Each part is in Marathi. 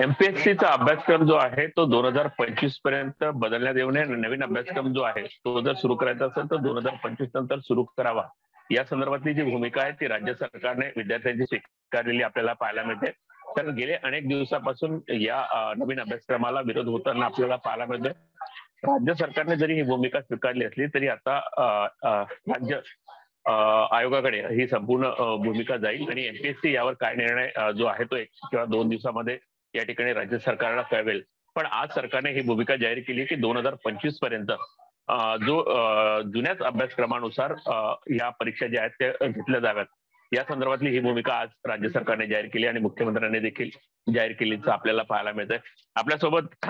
एमपीएससीचा अभ्यासक्रम जो आहे तो दोन हजार पंचवीसपर्यंत बदलण्यात येऊ नये. नवीन अभ्यासक्रम जो आहे तो जर सुरू करायचा असेल तर दोन हजार पंचवीस नंतर सुरू करावा. या संदर्भातली जी भूमिका आहे ती राज्य सरकारने विद्यार्थ्यांची स्वीकारलेली आपल्याला पाहायला मिळते. तर गेले अनेक दिवसापासून या नवीन अभ्यासक्रमाला विरोध होताना आपल्याला पाहायला मिळतोय. राज्य सरकारने जरी ही भूमिका स्वीकारली असली तरी आता राज्य आयोगाकडे ही संपूर्ण भूमिका जाईल. आणि एमपीएससी यावर काय निर्णय जो आहे तो एक किंवा दोन दिवसामध्ये या ठिकाणी राज्य सरकारला कळवेल. पण आज सरकारने ही भूमिका जाहीर केली की दोन हजार पंचवीसपर्यंत जो जुन्याच अभ्यासक्रमानुसार या परीक्षा ज्या आहेत त्या घेतल्या जाव्यात. या संदर्भातली ही भूमिका आज राज्य सरकारने जाहीर केली आणि मुख्यमंत्र्यांनी देखील जाहीर केलीचं आपल्याला पाहायला मिळत आहे आपल्यासोबत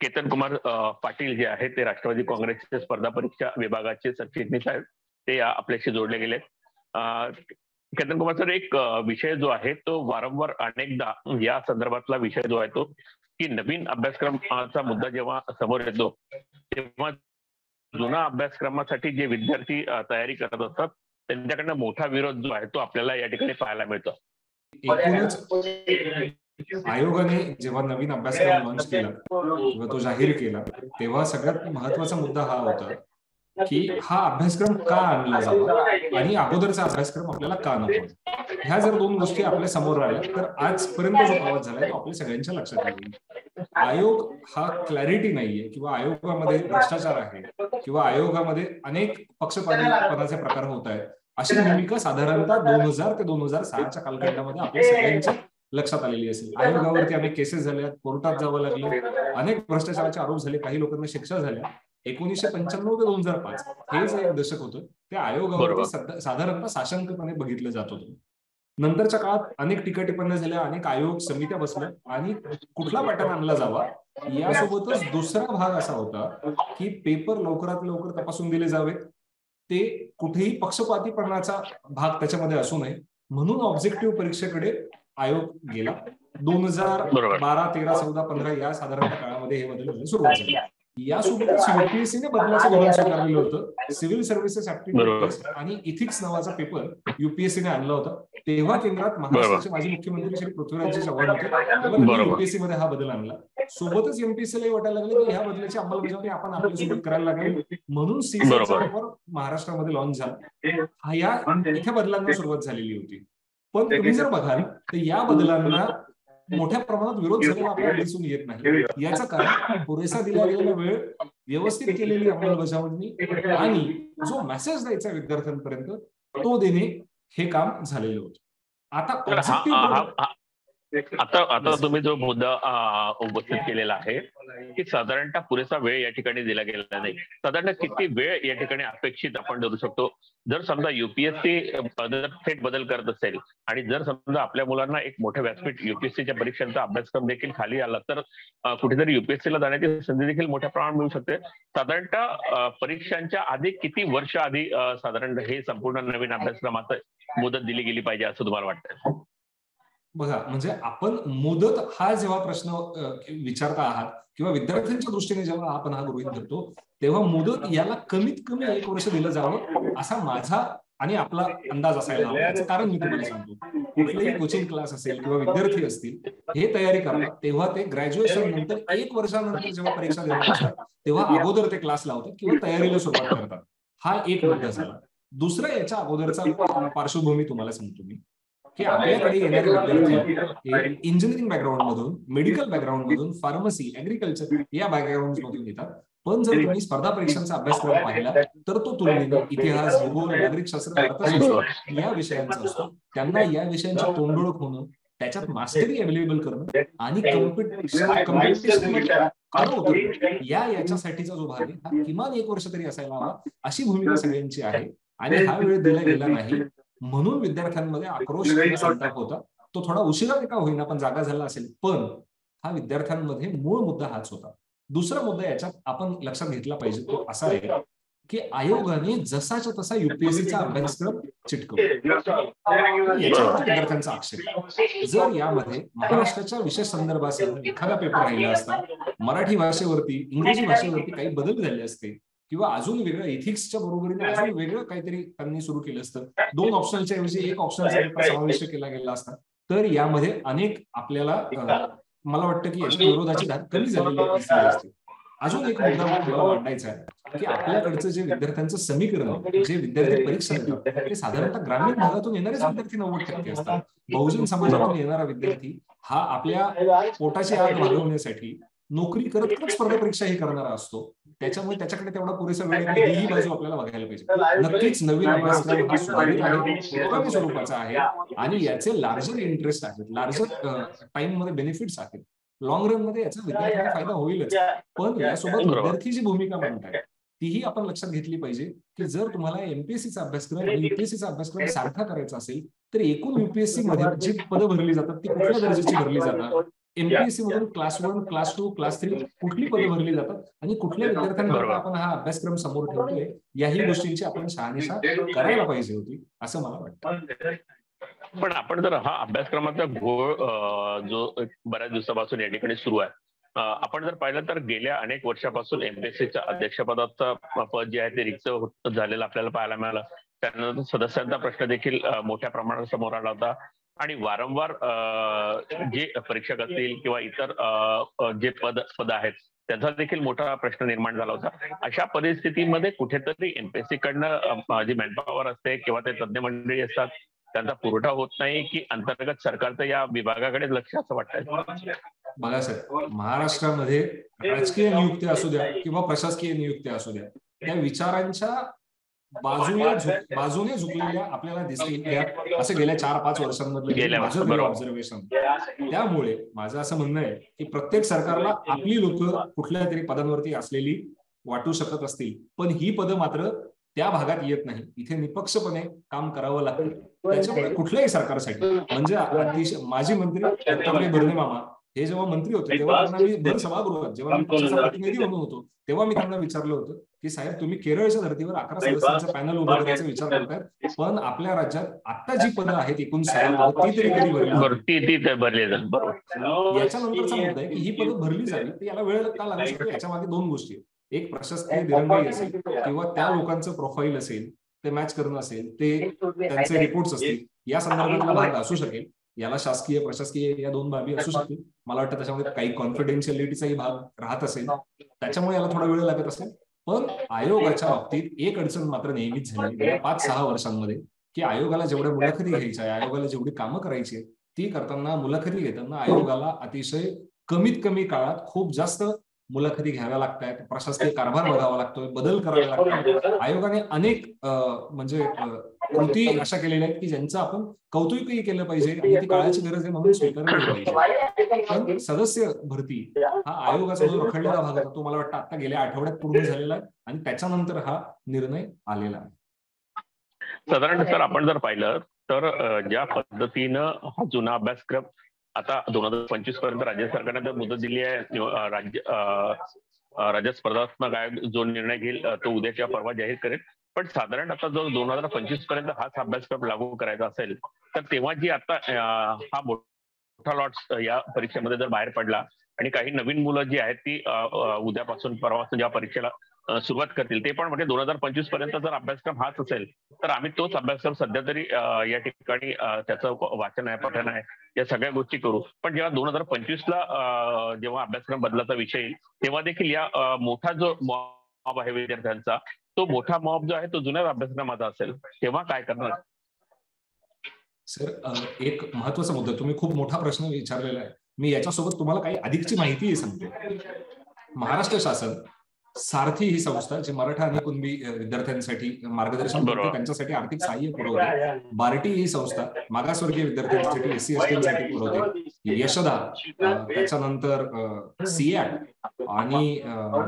केतन कुमार पाटील जे आहेत ते राष्ट्रवादी काँग्रेसचे स्पर्धा परीक्षा विभागाचे सरचिटणीस आहेत. ते आपल्याशी जोडले गेले केतन कुमार सर एक विषय जो आहे तो वारंवार अनेकदा या संदर्भातला विषय जो आहे तो की नवीन अभ्यासक्रमाचा मुद्दा जेव्हा समोर येतो तेव्हा जुना अभ्यासक्रमासाठी जे विद्यार्थी तयारी करत असतात त्यांच्याकडनं मोठा विरोध जो आहे तो आपल्याला या ठिकाणी पाहायला मिळतो. आयोगाने जेव्हा नवीन अभ्यासक्रम लॉन्च केला किंवा तो जाहीर केला तेव्हा सगळ्यात महत्त्वाचा मुद्दा हा होता की हा अभ्यासक्रम का आणला जातो आणि अगोदरचा अभ्यासक्रम आपल्याला का नको? ह्या जर दोन गोष्टी आपल्यासमोर राहिल्या तर आजपर्यंत जो प्रवास झालाय तो आपल्या सगळ्यांच्या लक्षात येईल. आयोग हा क्लॅरिटी नाहीये किंवा आयोगामध्ये भ्रष्टाचार आहे किंवा आयोगामध्ये अनेक पक्षपातीपणाचे प्रकार होत आहेत अशी भूमिका साधारणतः दोन हजार ते दोन हजार सहाच्या कालखंडामध्ये आपल्या सगळ्यांच्या लक्षात आलेली असेल. आयोगावरती अनेक केसेस झाल्या कोर्टात जावं लागलं अनेक भ्रष्टाचाराचे आरोप झाले काही लोकांना शिक्षा झाल्या एकोणीसशे पंच्याण्णव ते दोन हजार पाच हे जे दशक होतं. ते आयोगावरती साधारणतः साशंकपणे बघितलं जात होतं. नंतरच्या काळात अनेक टीका टिप्पण्या झाल्या अनेक आयोग समित्या बसल्या आणि कुठला पॅटर्न आणला जावा यासोबतच दुसरा भाग असा होता की पेपर लवकरात लवकर तपासून दिले जावे. ते कुठेही पक्षपातीपणाचा भाग त्याच्यामध्ये असू नये म्हणून ऑब्जेक्टिव्ह परीक्षेकडे आयोग गेला. दोन हजार बारा तेरा चौदा पंधरा या साधारण काळामध्ये हे बदल सुरुवात झाली. यासोबतच युपीएससीने बदलाचं धोरण स्वीकारलेलं होतं. सिव्हिल सर्व्हिसेस ऍप्टिट्यूड आणि इथिक्स नावाचा पेपर युपीएससीने आणला होता. तेव्हा केंद्रात महाराष्ट्राचे माजी मुख्यमंत्री श्री पृथ्वीराज चव्हाण होते. युपीएससी मध्ये हा बदल आणला. सोबतच एमपीएससीला वाटायला लागले की ह्या बदलाची अंमलबजावणी आपण आपल्यासोबत करायला लागेल. म्हणून सीसीचा पेपर महाराष्ट्रामध्ये लॉन्च झाला. या इथे बदलांना सुरुवात झालेली होती. पण तुम्ही जर बघाल तर या बदलांना मोठ्या प्रमाणात विरोध झालेला आपल्याला दिसून येत नाही. याचं कारण पुरेसा दिला गेलेला वेळ व्यवस्थित केलेली अंमलबजावणी आणि जो मेसेज द्यायचा विद्यार्थ्यांपर्यंत तो देणे हे काम झालेलं होतं. आता आता आता तुम्ही जो मुद्दा उपस्थित केलेला आहे की साधारणतः पुरेसा वेळ या ठिकाणी दिला गेलेला नाही. साधारणतः किती वेळ या ठिकाणी अपेक्षित आपण धरू शकतो? जर समजा युपीएससी थेट बदल करत असेल आणि जर समजा आपल्या मुलांना एक मोठं व्यासपीठ युपीएससीच्या परीक्षांचा अभ्यासक्रम देखील खाली आला तर कुठेतरी युपीएससीला जाण्याची संधी देखील मोठ्या प्रमाणात मिळू शकते. साधारणतः परीक्षांच्या आधी किती वर्ष आधी साधारण हे संपूर्ण नवीन अभ्यासक्रमात मुदत दिली गेली पाहिजे असं तुम्हाला वाटतं बघा म्हणजे आपण मुदत हा जेव्हा प्रश्न विचारता आहात किंवा विद्यार्थ्यांच्या दृष्टीने जेव्हा आपण हा गृहित धरतो तेव्हा मुदत याला कमीत कमी एक वर्ष दिलं जावं असा माझा आणि आपला अंदाज असायला हवा. कारण मी तुम्हाला सांगतो. कुठलेही कोचिंग क्लास असेल किंवा विद्यार्थी असतील हे तयारी करतात तेव्हा ते ग्रॅज्युएशन नंतर एक वर्षानंतर जेव्हा परीक्षा देणार असतात तेव्हा अगोदर ते क्लास लावतात किंवा तयारीला सुरुवात करतात. हा एक मुद्दा झाला. दुसरा याच्या अगोदरचा पार्श्वभूमी तुम्हाला सांगतो मी. की आपल्याकडे येणारे विद्यार्थी इंजिनिअरिंग बॅकग्राऊंड मधून मेडिकल बॅकग्राऊंड मधून फार्मसी अॅग्रिकल्चर या बॅकग्राऊंड मधून येतात. पण जर तुम्ही स्पर्धा परीक्षांचा अभ्यासक्रम पाहिला तर तो तुलनेने इतिहास भूगोल नागरिकशास्त्र अर्थशास्त्र या विषयांचा असतो. त्यांना या विषयांची तोंडओळख होणं त्याच्यात मास्टरी अवेलेबल करणं आणि या याच्यासाठीचा जो भाग आहे हा किमान एक वर्ष तरी असायला हवा अशी भूमिका सगळ्यांची आहे. आणि हा वेळ दिला गेला नाही. म्हणून विद्यार्थ्यांमध्ये आक्रोश होता. तो थोडा उशिरा का होईना पण जागा झाला असेल. पण हा विद्यार्थ्यांमध्ये मूळ मुद्दा हाच होता. दुसरा मुद्दा याच्यात आपण लक्षात घेतला पाहिजे तो असा आहे की आयोगाने जसाच्या तसा युपीएससीचा अभ्यासक्रम चिटकवला. विद्यार्थ्यांचा आक्षेप. जर यामध्ये महाराष्ट्राच्या विशेष संदर्भासह एखादा पेपर राहिला असता मराठी भाषेवरती इंग्रजी भाषेवरती काही बदल झाले असते किंवा अजून वेगळं इथिक्सच्या बरोबरीने अजून वेगळं काहीतरी त्यांनी सुरू केलं असतं. दोन ऑप्शनच्या ऐवजी एक ऑप्शनचा पेपर समाविष्ट केला गेला असता. तर यामध्ये अनेक आपल्याला मला वाटतं की विरोधाची धार कमी झालेली असते. अजून एक मुद्दा मला मांडायचा आहे की आपल्याकडचं जे विद्यार्थ्यांचं समीकरण जे विद्यार्थी परीक्षा देतात ते साधारणतः ग्रामीण भागातून येणारेच विद्यार्थी नव्वद टक्के असतात. बहुजन समाजातून येणारा विद्यार्थी हा आपल्या पोटाची आग भागवण्यासाठी नोकरी करत करत स्पर्धा परीक्षा ही करणारा असतो. त्याच्यामुळे त्याच्याकडे तेवढा पुरेसा वेळ ही बाजू आपल्याला बघायला पाहिजे. नक्कीच नवीन अभ्यासक्रम हा सुधारित स्वरूपाचा आहे. आणि याचे लार्जर इंटरेस्ट आहेत. लार्जर टाइममध्ये बेनिफिट्स आहेत. लॉंग रनमध्ये याचा विद्यार्थ्यांना फायदा होईलच. पण यासोबत विद्यार्थी जी भूमिका आहे तीही आपण लक्षात घेतली पाहिजे की जर तुम्हाला एमपीएससीचा अभ्यासक्रम युपीएससीचा अभ्यासक्रम सारखा करायचा असेल तर एकूण युपीएससी मध्ये जी पदं भरली जातात ती कुठल्या दर्जाची भरली जातात? एमपीएससी मधून class one class two class three कुठली पदे भरली जातात? आणि कुठल्या विद्यार्थ्यांना आपण हा अभ्यासक्रम समोर ठेवतोय? याही गोष्टींची आपण शहानिशा करायला पाहिजे होती असं मला वाटतं. पण आपण जर हा अभ्यासक्रमाचा घोळ जो बऱ्याच दिवसापासून या ठिकाणी सुरू आहे आपण जर पाहिलं तर गेल्या अनेक वर्षापासून एमपीएससीच्या अध्यक्षपदाचं पद जे आहे ते रिक्त झालेलं आपल्याला पाहायला मिळालं. त्यानंतर सदस्यांचा प्रश्न देखील मोठ्या प्रमाणात समोर आला होता. आणि वारंवार जे परीक्षक असतील किंवा इतर जे पद पद आहेत त्याचा देखील मोठा प्रश्न निर्माण झाला होता. अशा परिस्थितीमध्ये कुठेतरी एमपीएससी कडनं जी मॅनपॉवर असते किंवा ते तज्ज्ञ मंडळी असतात त्यांचा पुरवठा होत नाही की अंतर्गत सरकारचं या विभागाकडे लक्ष असं वाटतंय? बघा सर महाराष्ट्रामध्ये राजकीय नियुक्त्या असू द्या किंवा प्रशासकीय नियुक्त्या असू द्या त्या विचारांच्या बाजूने बाजूने झुकलेल्या आपल्याला दिसतील. असं गेल्या चार पाच वर्षांमधलं ऑब्झर्वेशन त्यामुळे माझं असं म्हणणं आहे की प्रत्येक सरकारला आपली लोक कुठल्या तरी पदांवरती असलेली वाटू शकत असतील. पण ही पदं मात्र त्या भागात येत नाही इथे निपक्षपणे काम करावं लागतं. त्याच्यामुळे कुठल्याही सरकारसाठी. म्हणजे अतिशय माजी मंत्री भरणे मामा हे जेव्हा मंत्री होते तेव्हा त्यांना मी सभागृहात जेव्हा मी पक्षाचा प्रतिनिधी म्हणून होतो. तेव्हा मी त्यांना विचारलं होतं की साहेब तुम्ही केरळच्या धर्तीवर अकरा सदस्यांचं पॅनल उभं करण्याचा विचार करतायत पण आपल्या राज्यात आता जी पदं आहेत एकूण सहा ती तरी कधी भरली याच्यानंतरचा मुद्दा आहे की ही पदं भरली जावी तर याला वेळ का लागू शकतो याच्या मागे दोन गोष्टी एक प्रशासकीय दिरंगाई असेल किंवा त्या लोकांचं प्रोफाईल असेल ते मॅच करणं असेल ते त्यांचे रिपोर्ट्स असतील या संदर्भातला भाग असू शकेल. याला शासकीय प्रशासकीय या दोन बाबी असू शकतील. मला वाटतं त्याच्यामध्ये काही कॉन्फिडेन्शियलिटीचाही भाग राहत असेल. त्याच्यामुळे याला थोडा वेळ लागत असेल. पण आयोगाच्या बाबतीत एक अडचण मात्र नेहमीच झाली गेल्या पाच सहा वर्षांमध्ये की आयोगाला जेवढ्या मुलाखती घ्यायच्या आहे आयोगाला जेवढी कामं करायची ती करताना मुलाखती घेताना आयोगाला अतिशय कमीत कमी काळात खूप जास्त मुलाखती घ्याव्या लागतात प्रशासकीय कारभार बघावा लागतोय बदल करावे लागतात आयोगाने अनेक म्हणजे कृती अशा केलेल्या आहेत की ज्यांचं आपण कौतुकही केलं पाहिजे आणि ती काळाची गरज आहे म्हणून स्वीकारलं पाहिजे. पण सदस्य भरती हा आयोगाचा जो रखडलेला भाग होता तो मला वाटतं आता गेल्या आठवड्यात पूर्ण झालेला आहे आणि त्याच्यानंतर हा निर्णय आलेला आहे. साधारण सर आपण जर पाहिलं तर ज्या पद्धतीनं हा जुना अभ्यासक्रम आता दोन हजार पंचवीसपर्यंत राज्य सरकारने मुदत दिली आहे राज्य राज्य स्पर्धात्मक आयोग जो निर्णय घेईल तो उद्याच्या परवा जाहीर करेल. पण साधारण आता जर दोन हजार पंचवीसपर्यंत हाच अभ्यासक्रम लागू करायचा असेल तर तेव्हा जी आता हा मोठा लॉट या परीक्षेमध्ये जर बाहेर पडला आणि काही नवीन मुलं जी आहेत ती उद्यापासून परवापासून ज्या परीक्षेला सुरुवात करतील ते पण म्हणजे दोन हजार पंचवीसपर्यंत जर अभ्यासक्रम हाच असेल तर आम्ही तोच अभ्यासक्रम सध्या तरी या ठिकाणी त्याचं वाचन आहे पठण आहे या सगळ्या गोष्टी करू. पण जेव्हा दोन हजार पंचवीस ला जेव्हा अभ्यासक्रम बदलाचा विषय येईल तेव्हा देखील या मोठा जो मॉब आहे विद्यार्थ्यांचा तो मोठा मॉब जो आहे तो जुन्या अभ्यासक्रमाचा असेल तेव्हा काय करणार? सर एक महत्त्वाचा मुद्दा तुम्ही खूप मोठा प्रश्न विचारलेला आहे. मी याच्यासोबत तुम्हाला काही अधिकची माहिती सांगते. महाराष्ट्र शासन सारथी ही संस्था जी मराठा आणि कुणबी विद्यार्थ्यांसाठी मार्गदर्शन करते त्यांच्यासाठी आर्थिक सहाय्य पुरवते. बार्टी ही संस्था मागासवर्गीय विद्यार्थ्यांसाठी एस सी एससाठी पुरवते. यशदा त्याच्यानंतर सीएट आणि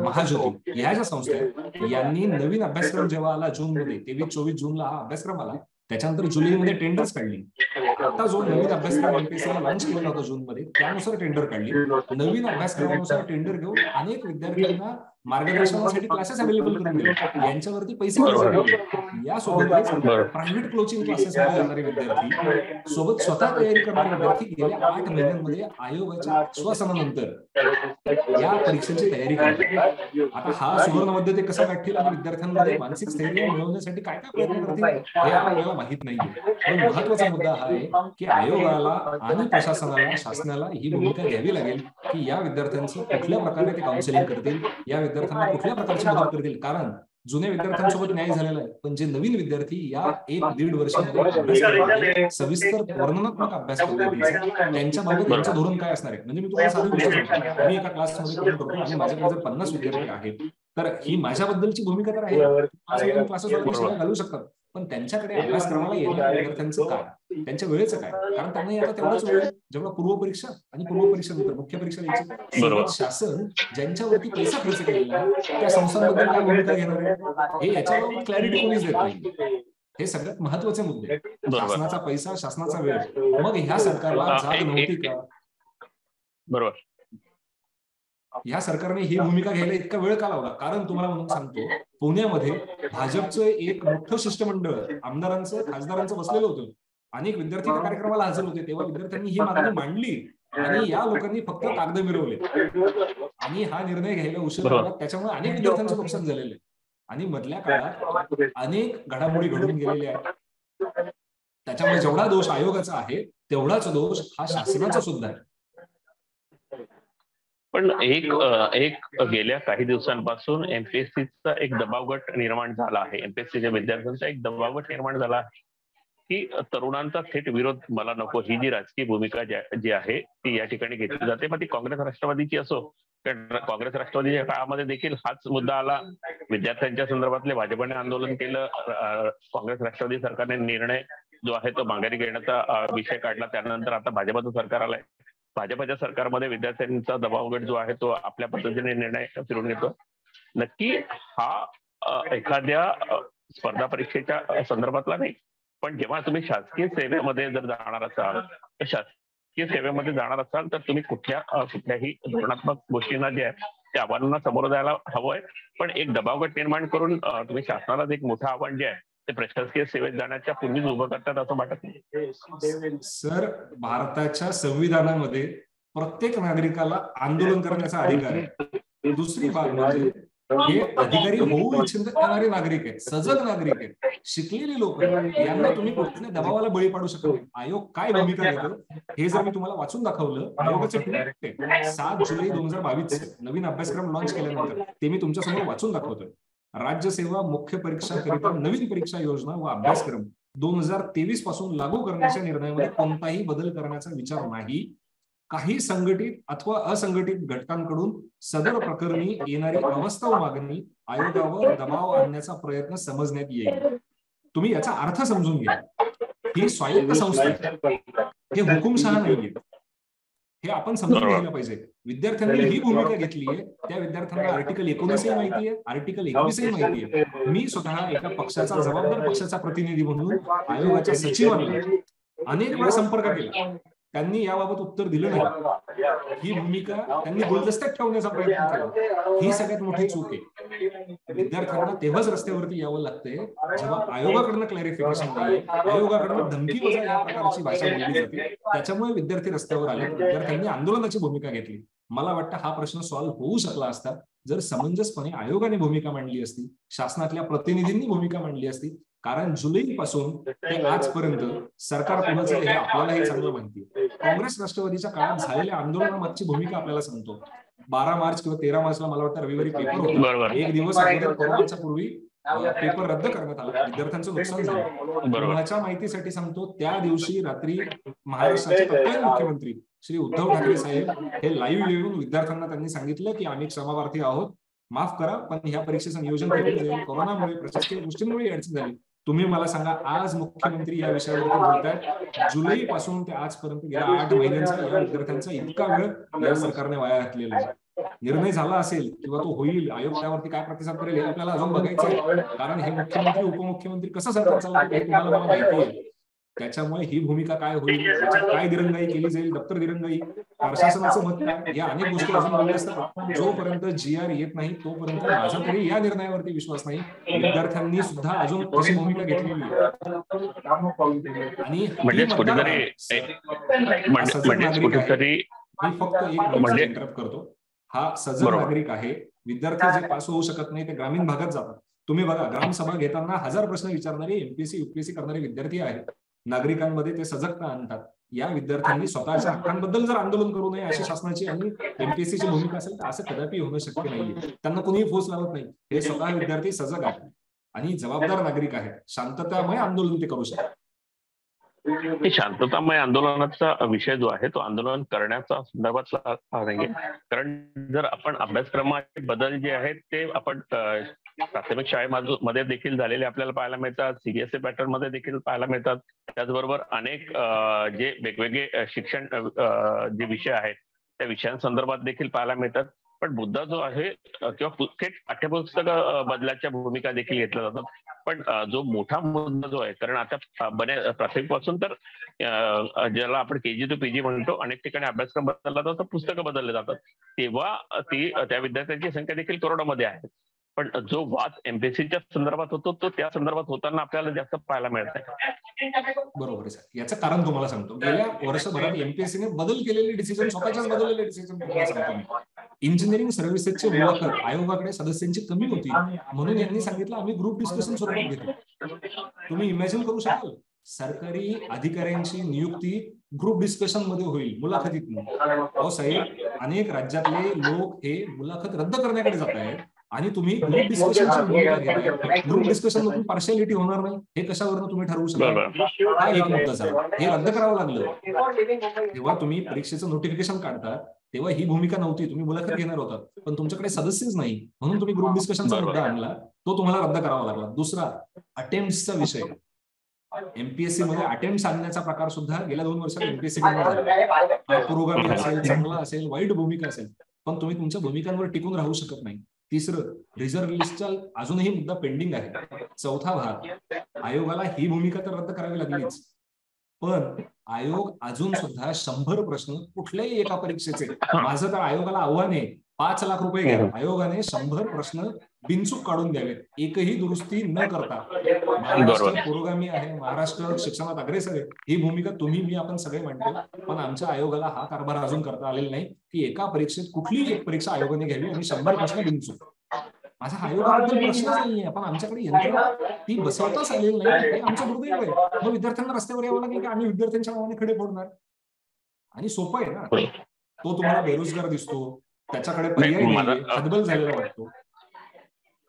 महाज्योती ह्या ज्या संस्था आहेत यांनी नवीन अभ्यासक्रम जेव्हा आला जून मध्ये तेवीस चोवीस जूनला हा अभ्यासक्रम आला त्याच्यानंतर जुलैमध्ये टेंडर्स काढली. आता जो नवीन अभ्यासक्रम एमपीएससीला लॉन्च केला होता जून मध्ये त्यानुसार टेंडर काढली. नवीन अभ्यासक्रमानुसार टेंडर घेऊन अनेक विद्यार्थ्यांना मार्गदर्शनासाठी क्लासेस अवेलेबल करून दिले यांच्यावरती पैसे यासोबत प्रायव्हेट कोचिंग क्लासेस जाणारे विद्यार्थी सोबत स्वतः तयारी करणारे विद्यार्थी गेल्या आठ महिन्यांमध्ये आयोगाच्या आश्वासनानंतर या परीक्षेची तयारी करतात. आता हा सुवर्णमध्ये ते कसं गाठतील आणि विद्यार्थ्यांमध्ये मानसिक स्थैर्य मिळवण्यासाठी काय काय प्रयत्न करतील हे आपल्याला माहीत नाहीये. पण महत्त्वाचा मुद्दा हा आहे की आयोगाला आणि प्रशासनाला शासनाला ही भूमिका घ्यावी लागेल की या विद्यार्थ्यांचं कुठल्या प्रकारे ते काउन्सिलिंग करतील या विद्यार्थ्यांना कुठल्या प्रकारची मदत करतील कारण जुन्या विद्यार्थ्यांसोबत न्याय झालेला आहे. पण जे नवीन विद्यार्थी या एक दीड वर्षामध्ये सविस्तर वर्णनात्मक अभ्यास करतात त्यांच्या बाबत त्यांचं धोरण काय असणार आहे? म्हणजे मी तुम्हाला साधी सांगतो मी एका क्लासमध्ये करतो आणि माझ्याकडे जर पन्नास विद्यार्थी आहेत तर ही माझ्याबद्दलची भूमिका तर आहे. क्लासेस घालू शकतात. पण त्यांच्याकडे अभ्यासक्रमाला येणाऱ्या विद्यार्थ्यांचं काय त्यांच्या वेळेचं काय? कारण त्यांना आता तेवढाच वेळ जेव्हा पूर्व परीक्षा आणि पूर्व परीक्षा नंतर मुख्य परीक्षा द्यायची शासन ज्यांच्यावरती पैसा खर्च केलेला आहे त्या संस्थांबद्दल काय भूमिका घेणार आहे? हे याच्यावर क्लॅरिटी कोणीच देत नाही. हे सगळ्यात महत्त्वाचे मुद्दे शासनाचा पैसा शासनाचा वेळ. मग ह्या सरकारला जाग नव्हती का? बरोबर. या सरकारने ही भूमिका घ्यायला इतका वेळ का लावला? कारण तुम्हाला म्हणून सांगतो पुण्यामध्ये भाजपचं एक मोठं शिष्टमंडळ आमदारांचं खासदारांचं बसलेलं होतं. अनेक विद्यार्थी त्या कार्यक्रमाला हजर होते. तेव्हा विद्यार्थ्यांनी ही मागणी मांडली आणि या लोकांनी फक्त कागद मिरवले आणि हा निर्णय घ्यायला उशीर झाला. त्याच्यामुळे अनेक विद्यार्थ्यांचं नुकसान झालेलं आहे. आणि मधल्या काळात अनेक घडामोडी घडून गेलेल्या आहेत. त्याच्यामुळे जेवढा दोष आयोगाचा आहे तेवढाच दोष हा शासनाचा सुद्धा आहे. पण एक एक गेल्या काही दिवसांपासून एमपीएससीचा एक दबावगट निर्माण झाला आहे. एमपीएससीच्या विद्यार्थ्यांचा एक दबावगट निर्माण झाला आहे. की तरुणांचा थेट विरोध मला नको. ही जी राजकीय भूमिका जी आहे ती या ठिकाणी घेतली जाते. मग ती काँग्रेस राष्ट्रवादीची असो कारण काँग्रेस राष्ट्रवादीच्या काळामध्ये देखील हाच मुद्दा आला. विद्यार्थ्यांच्या संदर्भातले भाजपने आंदोलन केलं. काँग्रेस राष्ट्रवादी सरकारने निर्णय जो आहे तो माघारी घेण्याचा विषय काढला. त्यानंतर आता भाजपाचं सरकार आलंय. भाजपाच्या सरकारमध्ये विद्यार्थ्यांचा दबावगट जो आहे तो आपल्या पद्धतीने निर्णय फिरून घेतो. नक्की हा एखाद्या स्पर्धा परीक्षेच्या संदर्भातला नाही पण जेव्हा तुम्ही शासकीय सेवेमध्ये जर जाणार असाल तर शासकीय सेवेमध्ये जाणार असाल तर तुम्ही कुठल्या कुठल्याही धोरणात्मक गोष्टींना जे आहे त्या आव्हानांना समोर जायला हवंय. पण एक दबावगट निर्माण करून तुम्ही शासनालाच एक मोठं आव्हान जे आहे ते प्रशासकीय सेवेत जाण्याच्या पूर्वीच उभं करतात असं वाटत नाही. सर भारताच्या संविधानामध्ये प्रत्येक नागरिकाला आंदोलन करण्याचा अधिकार आहे. दुसरी बाब म्हणजे हे अधिकारी होऊ इच्छिणारे नागरिक आहेत सजग नागरिक आहेत शिकलेले लोक यांना तुम्ही कुठल्या दबावाला बळी पाडू शकत नाही. आयोग काय भूमिका घेतो हे जर मी तुम्हाला वाचून दाखवलं आयोगाचे सात जुलै दोन हजार बावीस नवीन अभ्यासक्रम लॉन्च केल्यानंतर ते मी तुमच्यासमोर वाचून दाखवतोय. राज्यसेवा मुख्य परीक्षा करिता नवीन परीक्षा योजना व अभ्यासक्रम दोन हजार तेवीसपासून लागू करण्याच्या निर्णयामध्ये कोणताही बदल करण्याचा विचार नाही. काही संघटित अथवा असंघटित घटकांकडून सदर प्रकरणी येणारी अवस्थाव मागणी आयोगावर दबाव आणण्याचा प्रयत्न समजण्यात येईल. तुम्ही याचा अर्थ समजून घ्या. ही स्वायत्त संस्था हे हुकुमशहा नाहीये. हे आपण समजून घ्यायला पाहिजे. विद्यार्थ्यांनी ही भूमिका घेतली आहे त्या विद्यार्थ्यांना आर्टिकल एकोणीसही माहिती आहे आर्टिकल एकवीसही माहिती आहे मी स्वतः एका पक्षाचा जबाबदार पक्षाचा प्रतिनिधी म्हणून आयोगाच्या सचिवांना अनेक वेळा संपर्क केला. त्यांनी याबाबत उत्तर दिलं नाही. ही भूमिका त्यांनी गुलदस्त्यात ठेवण्याचा प्रयत्न केला. ही सगळ्यात मोठी चूक आहे. विद्यार्थ्यांना तेव्हाच रस्त्यावरती यावं लागतंय जेव्हा आयोगाकडनं क्लॅरिफिकेशन नाही आयोगाकडनं धमकी वजा या प्रकारची भाषा बोलली जाते. त्याच्यामुळे विद्यार्थी रस्त्यावर आले. विद्यार्थ्यांनी आंदोलनाची भूमिका घेतली. मला वाटतं हा प्रश्न सॉल्व्ह होऊ शकला असता जर समंजसपणे आयोगाने भूमिका मांडली असती शासनातल्या प्रतिनिधींनी भूमिका मांडली असती कारण जुलै पासून ते आजपर्यंत सरकार कोणाचं हे आपल्यालाही चांगलं माहिती काँग्रेस राष्ट्रवादीच्या काळात झालेल्या आंदोलनामागची भूमिका आपल्याला सांगतो. बारा मार्च किंवा तेरा मार्चला मला वाटतं रविवारी पेपर होता. एक दिवस कोरोनाच्या पूर्वी पेपर रद्द करण्यात आला. विद्यार्थ्यांचं नुकसान झालं. माझ्या माहितीसाठी सांगतो त्या दिवशी रात्री महाराष्ट्राचे तत्कालीन मुख्यमंत्री श्री उद्धव ठाकरे साहेब हे लाईव्ह येऊन विद्यार्थ्यांना त्यांनी सांगितलं की आम्ही क्षमावार्थी आहोत. माफ करा पण ह्या परीक्षेचं नियोजन कोरोनामुळे प्रशासकीय गोष्टींमुळे अडचण झाली. तुम्ही मला सांगा आज मुख्यमंत्री या विषयावरती बोलतायत जुलै पासून ते आजपर्यंत गेल्या आठ महिन्यांचा या विद्यार्थ्यांचा इतका वेळ या सरकारने वाया घातलेला आहे. निर्णय झाला असेल किंवा तो होईल आयोग त्यावरती काय प्रतिसाद करेल हे आपल्याला अजून बघायचं आहे. कारण हे मुख्यमंत्री उपमुख्यमंत्री कसं सरकार चालवतात हे तुम्हाला मला माहिती आहे. त्याच्यामुळे ही भूमिका काय होईल? काय दिरंगाई केली जाईल? दप्तर दिरंगाई? प्रशासनाचं मत काय? या अनेक गोष्टी अजून बोलल्या असतात. जोपर्यंत जी आर येत नाही तोपर्यंत माझा तरी या निर्णयावरती विश्वास नाही. विद्यार्थ्यांनी सुद्धा अजून तशी भूमिका घेतलेली आणि म्हणजे म्हणजे कुठेतरी मी फक्त एक म्हणजे करतो. हा सजग नागरिक आहे. विद्यार्थी जे पास होऊ शकत नाही ते ग्रामीण भागात जातात. तुम्ही बघा ग्रामसभा घेताना हजार प्रश्न विचारणारे एमपीएससी युपीएससी करणारे विद्यार्थी आहेत. नागरिकांमध्ये ते सजगता आणतात. या विद्यार्थ्यांनी स्वतःच्या हक्कांबद्दल जर आंदोलन करू नये अशी शासनाची आणि एमपीएससीची भूमिका असेल तर असं कदापि होणं शक्य नाहीये. त्यांना कुणीही फोर्स लावत नाही. हे स्वतः विद्यार्थी सजग आहेत आणि जबाबदार नागरिक आहेत. शांततामय आंदोलन ते करू शकतात. शांततामय आंदोलनाचा विषय जो आहे तो आंदोलन करण्याचा संदर्भातला नाहीये कारण जर आपण अभ्यासक्रमाचे बदल जे आहेत ते आपण प्राथमिक शाळेमध्ये देखील झालेले आपल्याला पाहायला मिळतात. सीबीएसई पॅटर्नमध्ये देखील पाहायला मिळतात. त्याचबरोबर अनेक जे वेगवेगळे शिक्षण जे विषय आहेत त्या विषयांसंदर्भात देखील पाहायला मिळतात. पण मुद्दा जो आहे किंवा थेट पाठ्यपुस्तक बदलाच्या भूमिका देखील घेतल्या जातात. पण जो मोठा मुद्दा जो आहे कारण आता बने प्राथमिकपासून तर ज्याला आपण केजी टू पीजी म्हणतो अनेक ठिकाणी अभ्यासक्रम बदलला जातो पुस्तकं बदलले जातात. तेव्हा ती त्या विद्यार्थ्यांची संख्या देखील करोडोमध्ये आहे. पण जो वाद एमपीएससीच्या संदर्भात होतो तो त्या संदर्भात होताना आपल्याला जास्त पाहायला मिळत आहे बरोबर आहे याचं कारण तुम्हाला सांगतो. गेल्या वर्षभरात एमपीएससीने बदल केलेले डिसिजन स्वतःच्याच बदललेले डिसिजन तुम्हाला सांगतो इंजिनिअरिंग सर्व्हिसेसचे मुलाखत आयोगाकडे सदस्यांची कमी होती. म्हणून यांनी सांगितलं आम्ही ग्रुप डिस्कशन स्वरूपात घेतो. तुम्ही इमॅजिन करू शकाल? सरकारी अधिकाऱ्यांची नियुक्ती ग्रुप डिस्कशनमध्ये होईल मुलाखतीत अहो साहेब अनेक राज्यातले लोक हे मुलाखत रद्द करण्याकडे जात आहेत आणि तुम्ही ग्रुप डिस्कशन ग्रुप डिस्कशन मधून पार्शालिटी होणार नाही. हे कशावरून तुम्ही ठरवू शकता? हा एक मुद्दा झाला. हे रद्द करावं लागलं. तेव्हा तुम्ही परीक्षेचं नोटिफिकेशन काढता तेव्हा ही भूमिका नव्हती. तुम्ही मुलाखत घेणार होता. पण तुमच्याकडे सदस्यच नाही. म्हणून तुम्ही ग्रुप डिस्कशनचा मुद्दा आणला. तो तुम्हाला रद्द करावा लागला. दुसरा अटेम्प्टचा विषय. एमपीएससी मध्ये अटेम्प्ट आणण्याचा प्रकार सुद्धा गेल्या दोन वर्षात एमपीएससी पुरोगामी असेल चांगला असेल वाईट भूमिका असेल. पण तुम्ही तुमच्या भूमिकांवर टिकून राहू शकत नाही. तिसरं रिझर्व्ह लिस्टचा अजूनही मुद्दा पेंडिंग आहे. चौथा भाग आयोगाला ही भूमिका तर रद्द करावी लागलीच. पण आयोग अजून सुद्धा शंभर प्रश्न कुठल्याही एका परीक्षेचे. माझं तर आयोगाला आव्हान आहे पाच लाख रुपये घ्या. आयोगाने शंभर प्रश्न बिनचूक काढून द्यावेत. एकही दुरुस्ती न करता. महाराष्ट्र पुरोगामी आहे. महाराष्ट्र शिक्षणात अग्रेसर आहे. ही भूमिका तुम्ही मी आपण सगळे म्हणतो. पण आमच्या आयोगाला हा कारभार अजून करता आलेला नाही. की एका परीक्षेत कुठलीही एक परीक्षा आयोगाने घ्यावी आणि शंभर प्रश्न बिनचूक. माझा आयोगाबद्दल प्रश्नच नाहीये पण आमच्याकडे यंत्रणा ती बसवताच आलेली नाही. हे आमचं दुर्दैव आहे. मग विद्यार्थ्यांना रस्त्यावर यावं लागेल की आम्ही विद्यार्थ्यांच्या नावाने खडे फोडणार? आणि सोपं आहे ना. तो तुम्हाला बेरोजगार दिसतो. त्याच्याकडे पर्याय झालेला वाटतो.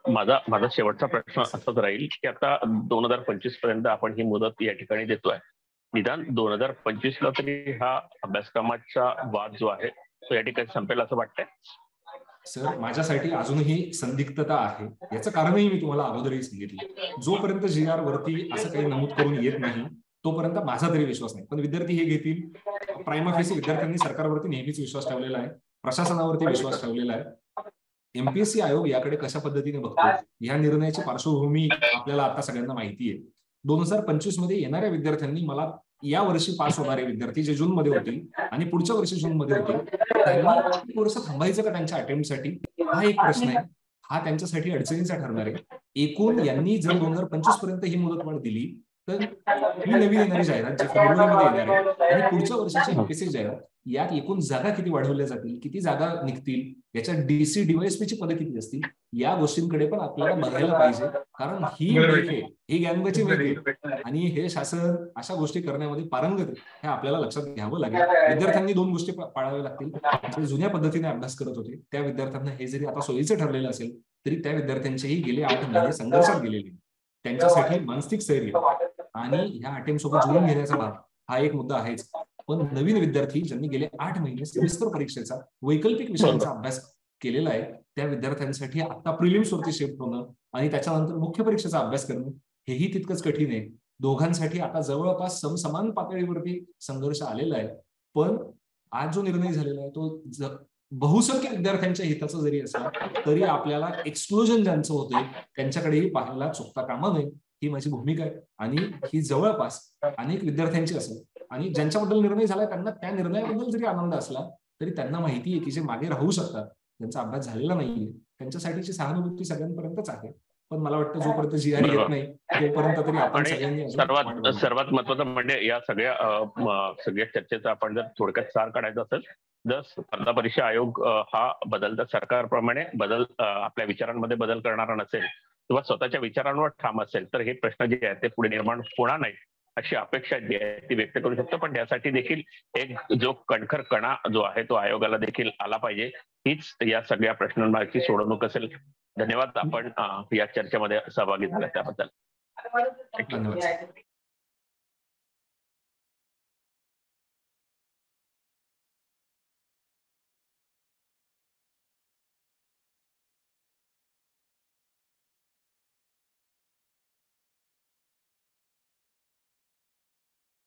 माझा माझा शेवटचा प्रश्न असाच राहील की आता दोन हजार पंचवीसपर्यंत आपण ही मुदत या ठिकाणी देतोय. निदान दोन हजार पंचवीस ला तरी हा अभ्यासक्रमाचा वाद जो आहे तो या ठिकाणी संपेल असं वाटतंय? सर माझ्यासाठी अजूनही संदिग्धता आहे. याचं कारणही मी तुम्हाला अगोदरही सांगितलं. जोपर्यंत जी आर वरती असं काही नमूद करून येत नाही तोपर्यंत माझा तरी विश्वास नाही. पण विद्यार्थी हे घेतील. प्रायमा फेसी विद्यार्थ्यांनी सरकारवरती नेहमीच विश्वास ठेवलेला आहे. प्रशासनावरती विश्वास ठेवलेला आहे. एमपीएससी आयोग याकडे कशा पद्धतीने बघतो या निर्णयाची पार्श्वभूमी आपल्याला आता सगळ्यांना माहिती आहे. दोन हजार पंचवीसमध्ये येणाऱ्या विद्यार्थ्यांनी मला या वर्षी पास होणारे विद्यार्थी जे जून मध्ये होतील आणि पुढच्या वर्षी जून मध्ये होतील त्यांनी वर्ष थांबायचं का त्यांच्या अटेम्प्टसाठी हा एक प्रश्न आहे. हा त्यांच्यासाठी अडचणीचा ठरणार आहे. एकूण यांनी जर दोन हजार पंचवीसपर्यंत ही मुदतवाढ दिली तर ही नवीन येणारी जाहिरात जी फेब्रुवारीमध्ये येणार आहे आणि पुढच्या वर्षाची एमपीसी जाहिरात यात एकूण जागा किती वाढवल्या जातील किती जागा निघतील याच्या डीसी डीवायएसपी पदे किती असतील या गोष्टींकडे पण आपल्याला बघायला पाहिजे. कारण ही आहे ही मेघ आहे. आणि हे शासन अशा गोष्टी करण्यामध्ये पारंगत हे आपल्याला लक्षात घ्यावं लागेल. विद्यार्थ्यांनी दोन गोष्टी पाळाव्या लागतील. जुन्या पद्धतीने अभ्यास करत होते त्या विद्यार्थ्यांना हे जरी आता सोयीचं ठरलेलं असेल तरी त्या विद्यार्थ्यांचेही गेले आठ महिने संघर्षात गेलेले. त्यांच्यासाठी मानसिक स्थैर्य. आणि ह्या अटेम्प्ट सोबत जुळून घेण्याचा भाग हा एक मुद्दा आहेच. पण नवीन विद्यार्थी ज्यांनी गेले आठ महिने सेमिस्टर परीक्षेचा वैकल्पिक विषयांचा अभ्यास केलेला आहे त्या विद्यार्थ्यांसाठी आता प्रिलिम्स वरती शिफ्ट होणं आणि त्याच्यानंतर मुख्य परीक्षेचा अभ्यास करणं हेही तितकंच कठीण आहे. दोघांसाठी आता जवळपास समसमान पातळीवरती संघर्ष आलेला आहे. पण आज जो निर्णय झालेला आहे तो बहुसंख्य विद्यार्थ्यांच्या हिताचा जरी असला तरी आपल्याला एक्सक्लुजन ज्यांचं होते त्यांच्याकडेही पाहायला चुकता कामा नये ही माझी भूमिका आहे. आणि ही जवळपास अनेक विद्यार्थ्यांची असेल आणि ज्यांच्याबद्दल निर्णय झाला त्यांना त्या निर्णयाबद्दल जरी आनंद असला तरी त्यांना माहिती आहे की जे मागे राहू शकतात ज्यांचा अभ्यास झालेला नाहीये त्यांच्यासाठीची सहानुभूती सगळ्यांपर्यंतच आहे. पण मला वाटतं जोपर्यंत जी आर येत नाही तोपर्यंत तरी आपण सर्वात सर्वात महत्वाचं म्हणजे या सगळ्या सगळ्या चर्चेचा आपण जर थोडक्यात सार काढायचा असेल जर स्पर्धा परीक्षा आयोग हा बदलता सरकारप्रमाणे बदल आपल्या विचारांमध्ये बदल करणारा नसेल किंवा स्वतःच्या विचारांवर ठाम असेल तर हे प्रश्न जे आहेत ते पुढे निर्माण होणार नाही अशी अपेक्षा जी आहे ती व्यक्त करू शकतो. पण त्यासाठी देखील एक जो कणखर कणा जो आहे तो आयोगाला देखील आला पाहिजे. हीच या सगळ्या प्रश्नांमागची सोडवणूक असेल. धन्यवाद. आपण या चर्चेमध्ये सहभागी झाला त्याबद्दल